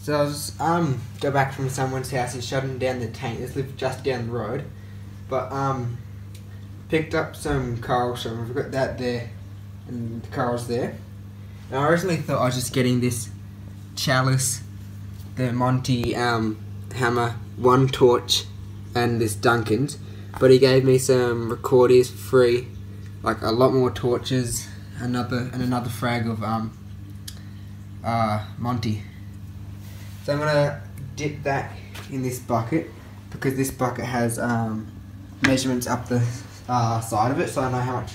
So I was um go back from someone's house. He's shutting down the tank. This lived just down the road, but um picked up some coral shrimp. We've got that there, and the coral's there. And I originally thought I was just getting this chalice, the Monti um hammer, one torch, and this Duncan's. But he gave me some ricordias free, like a lot more torches, another and another frag of um uh Monti. So I'm gonna dip that in this bucket because this bucket has um, measurements up the uh, side of it, so I know how much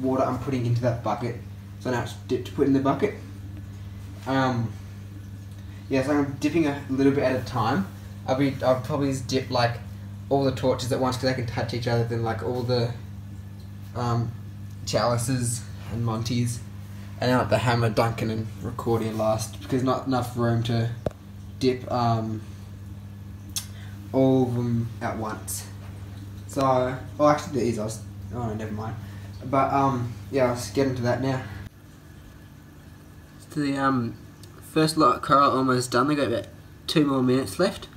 water I'm putting into that bucket. So now it's dipped to put in the bucket. Um, yeah, so I'm dipping a little bit at a time. I'll be I'll probably just dip like all the torches at once because they can touch each other. Then like all the um, chalices and Montis, and then like the hammer, Duncan, and Ricordia last because not enough room to dip um, all of them at once. So, oh, actually, there is. I was, oh, never mind. But um, yeah, let's get into that now. So the um, first lot of coral almost done. They got about two more minutes left,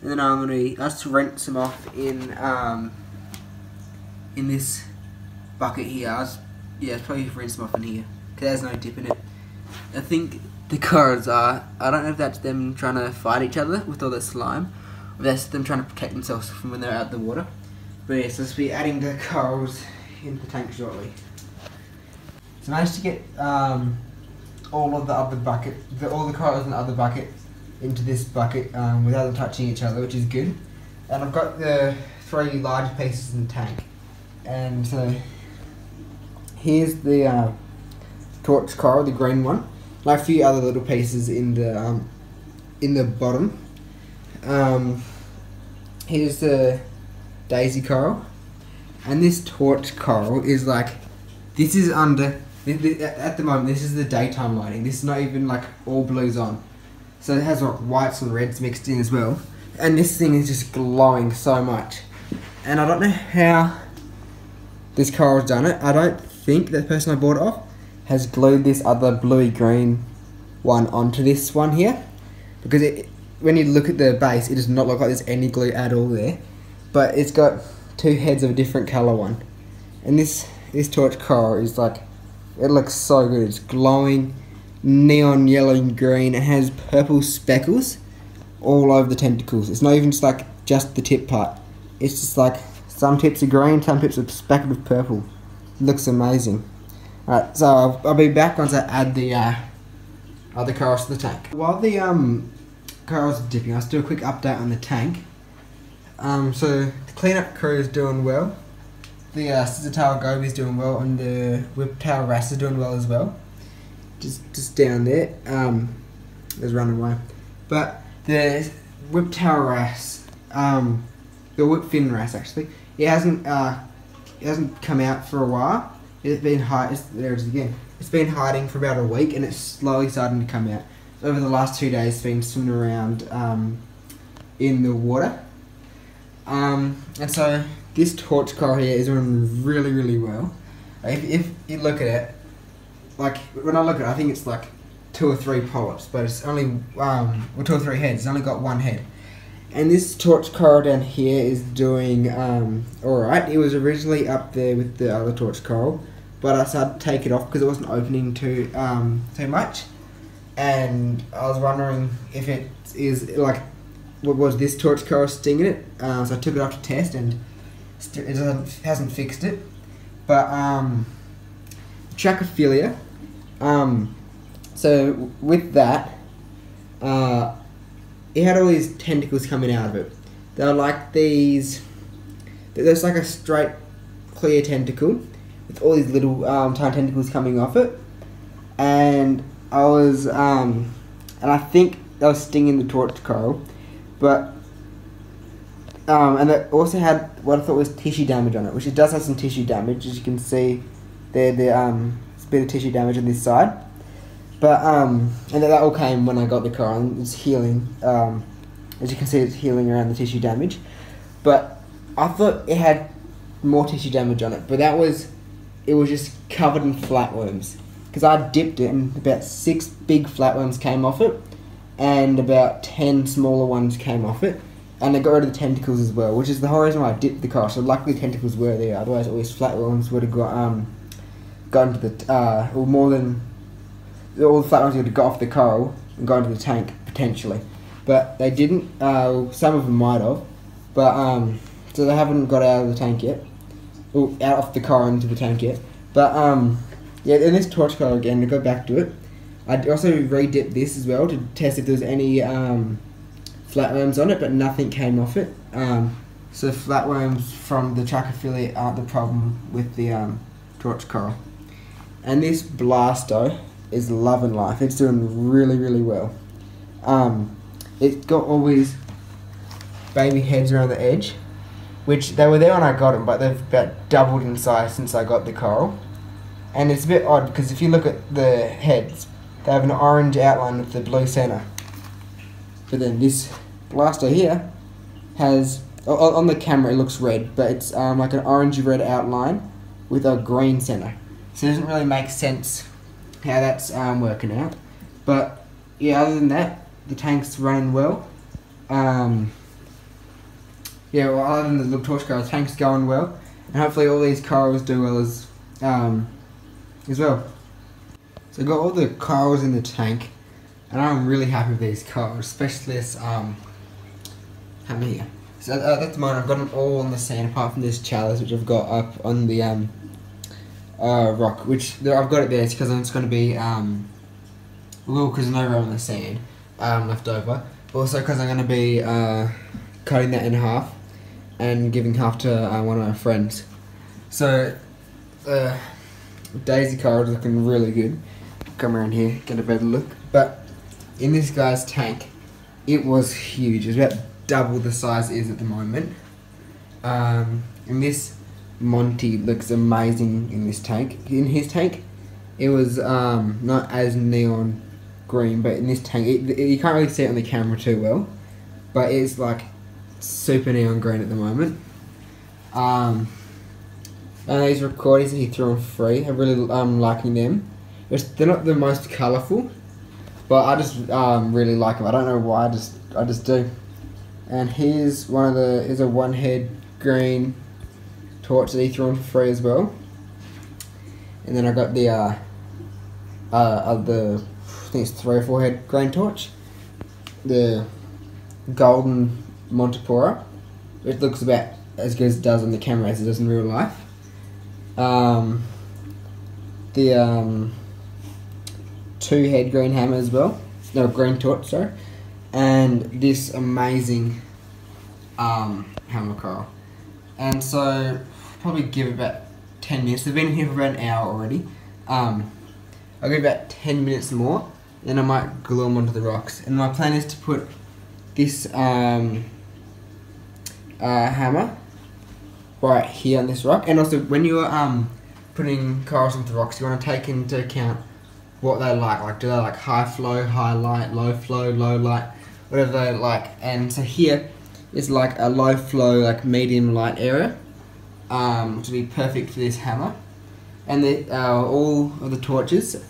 and then I'm gonna let's rinse them off in um, in this bucket here. I was, yeah, probably rinse them off in here because there's no dip in it. I think the corals are. I don't know if that's them trying to fight each other with all the slime, or that's them trying to protect themselves from when they're out of the water. But yes, let's be adding the corals into the tank shortly. So I managed to get um, all of the other bucket, the, all the corals in the other bucket into this bucket um, without them touching each other, which is good. And I've got the three large pieces in the tank. And so here's the uh, torch coral, the green one like a few other little pieces in the um, in the bottom. Um, here's the daisy coral, and this torch coral is like this is under at the moment. This is the daytime lighting. This is not even like all blues on, so it has like whites and reds mixed in as well. And this thing is just glowing so much, and I don't know how this coral's done it. I don't think the person I bought it off has glued this other bluey green one onto this one here. Because it, when you look at the base it does not look like there's any glue at all there. But it's got two heads of a different color one. And this this torch coral is like it looks so good. It's glowing neon yellow and green. It has purple speckles all over the tentacles. It's not even just like just the tip part. It's just like some tips are green some tips are speckled with purple. It looks amazing Alright, so I'll, I'll, be back once I add the uh, other corals to the tank. While the um, corals are dipping, I'll do a quick update on the tank. Um, so the cleanup crew is doing well. The uh, Scissor-tail Goby is doing well, and the Whiptail Wrasse is doing well as well. Just just down there, um, there's running away. But the Whiptail Wrasse, um, the whip fin Wrasse actually, it hasn't uh, it hasn't come out for a while it's been hiding. There it is again. It's been hiding for about a week, and it's slowly starting to come out. Over the last two days, it's been swimming around um, in the water. Um, and so this torch coral here is doing really, really well. If, if you look at it, like when I look at it, I think it's like two or three polyps, but it's only um, well, two or three heads. It's only got one head. And this torch coral down here is doing um, alright. It was originally up there with the other torch coral, but I started to take it off because it wasn't opening too um, too much. And I was wondering if it is like, what was this torch coral stinging it? Uh, so I took it off to test, and it doesn't hasn't fixed it. But um, Trachyphyllia, um, so with that, uh, it had all these tentacles coming out of it. They were like these. There's like a straight, clear tentacle with all these little um, tiny tentacles coming off it, and I was um, and I think they was stinging the torch coral, but um, and it also had what I thought was tissue damage on it, which it does have some tissue damage, as you can see. There, the um, a bit of tissue damage on this side. But um, and that all came when I got the coral, and it's healing. Um, as you can see, it's healing around the tissue damage. But I thought it had more tissue damage on it, but that was it was just covered in flatworms because I dipped it and about six big flatworms came off it, and about 10 smaller ones came off it. And they got rid of the tentacles as well, which is the whole reason why I dipped the coral. So luckily the tentacles were there, otherwise all these flatworms would have got um, gone to the, uh, or more than, all the flat ones would have got off the coral and gone to the tank, potentially. But they didn't, uh, some of them might have, but, um, so they haven't got out of the tank yet, or out of the car into the tank yet. But, um, yeah, in this torch coral again, to go back to it, I also re-dipped this as well to test if there's any um, flatworms on it, but nothing came off it. Um, so flatworms from the trachyphyllia aren't the problem with the um, torch coral. And this blasto is love and life. It's doing really, really well. Um, it's got all these baby heads around the edge, which they were there when I got them, but they've about doubled in size since I got the coral. And it's a bit odd because if you look at the heads, they have an orange outline with the blue center. But then this blaster here has, on the camera it looks red, but it's um, like an orange red outline with a green center. So it doesn't really make sense how that's um, working out. But yeah, other than that, the tank's running well. Um, yeah, well, other than the little torch coral, the tank's going well, and hopefully all these corals do well as um, as well. So I got all the corals in the tank, and I'm really happy with these corals, especially this um, here. So at the moment I've got them all on the sand, apart from this chalice which I've got up on the um, uh, rock, which I've got it there because I'm it's going to be um, little because no room on the sand um, left over. Also because I'm going to be uh, cutting that in half and giving half to uh, one of my friends. So, uh, Daisy coral is looking really good. Come around here, get a better look. But in this guy's tank, it was huge. It was about double the size it is at the moment. Um, and this Monti looks amazing in this tank. In his tank, it was um, not as neon green, but in this tank, it, it, you can't really see it on the camera too well. But it's like super neon green at the moment. Um, and these ricordias that he threw on free, I'm really um, liking them. It's, they're not the most colourful, but I just um, really like them. I don't know why, I just I just do. And here's one of the here's a one head green torch that he threw on for free as well. And then I got the uh, uh, uh the I think it's three or four head green torch, the golden Montipora, which looks about as good as it does on the camera as it does in real life. Um, the um, two head green hammer as well, no green torch, sorry, and this amazing um, hammer coral. And so probably give about ten minutes. They've been here for about an hour already. Um, I'll give about ten minutes more, then I might glue them onto the rocks. And my plan is to put this um, uh, hammer right here on this rock. And also, when you're um, putting corals onto rocks, you want to take into account what they like. Like, do they like high flow, high light, low flow, low light, whatever they like. And so here is like a low flow, like medium light area, um, to be perfect for this hammer. And the, uh, all of the torches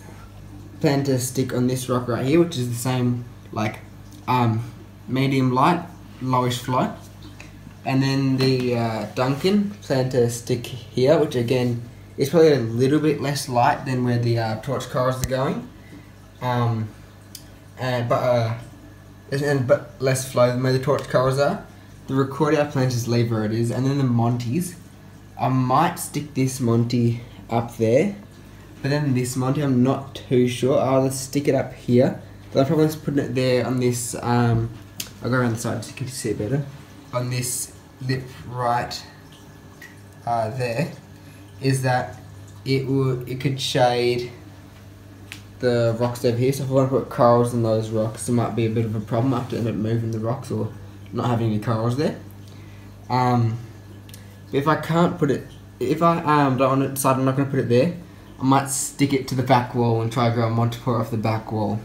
plan to stick on this rock right here, which is the same like um, medium light, lowish flow. And then the uh, Duncan plan to stick here, which again is probably a little bit less light than where the uh, torch corals are going. Um, and, but uh, and but less flow than where the torch corals are. The Ricordia plan to just leave where it is, and then the Montis. I might stick this Monti up there, but then this Monti I'm not too sure. I'll just stick it up here, but I'm probably just putting it there on this. Um, I'll go around the side so you can see it better on this lip right uh, there is that it would it could shade the rocks over here. So if I want to put corals in those rocks, it might be a bit of a problem. I have to end up moving the rocks or not having any corals there. Um, if I can't put it, if I um, don't decide I'm not going to put it there, I might stick it to the back wall and try to grow a Montipora off the back wall.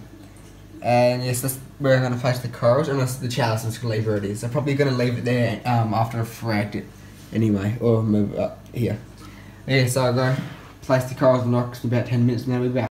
And yes, that's where I'm going to place the corals, unless the chalice is leave it is. I'm probably going to leave it there um, after I've fragged it anyway, or move up here. Yeah, so I'll go place the corals and rocks for about 10 minutes and then we'll be back.